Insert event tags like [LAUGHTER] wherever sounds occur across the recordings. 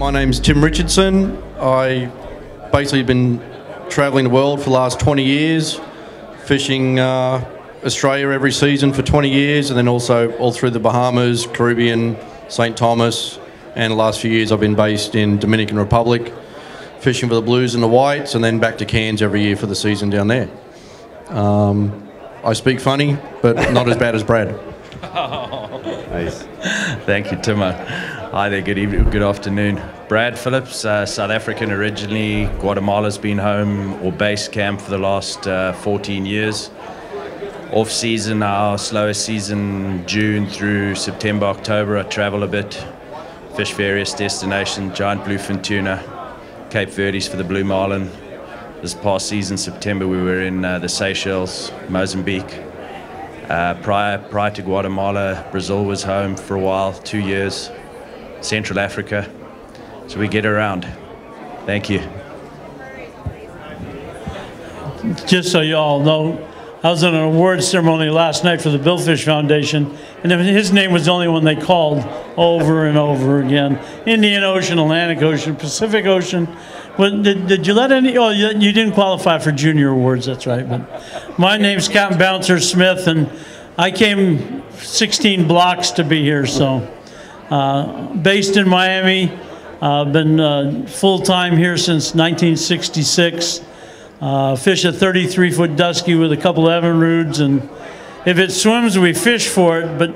My name's Tim Richardson. I basically been travelling the world for the last 20 years, fishing uh, Australia every season for 20 years, and then also all through the Bahamas, Caribbean, St. Thomas, and the last few years I've been based in Dominican Republic, fishing for the Blues and the Whites, and then back to Cairns every year for the season down there. Um, I speak funny, but not as bad as Brad. [LAUGHS] Nice. Thank you, Timmer. Hi there, good evening, good afternoon. Brad Philipps, uh, South African originally. Guatemala's been home or base camp for the last uh, 14 years. Off season, our slowest season, June through September, October. I travel a bit, fish various destinations, giant bluefin tuna, Cape Verdes for the blue marlin. This past season, September, we were in uh, the Seychelles, Mozambique. Uh, prior, prior to Guatemala, Brazil was home for a while, two years. Central Africa. So we get around. Thank you. Just so you all know, I was at an awards ceremony last night for the Billfish Foundation, and his name was the only one they called over and over again. Indian Ocean, Atlantic Ocean, Pacific Ocean. Did, did you let any? Oh, you, you didn't qualify for junior awards. That's right. But my name's Captain Bouncer Smith, and I came 16 blocks to be here. So, uh, based in Miami, I've uh, been uh, full time here since 1966. Uh, fish a 33 foot dusky with a couple of Evinrudes, and if it swims, we fish for it, but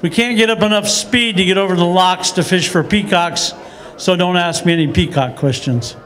we can't get up enough speed to get over the locks to fish for peacocks, so don't ask me any peacock questions.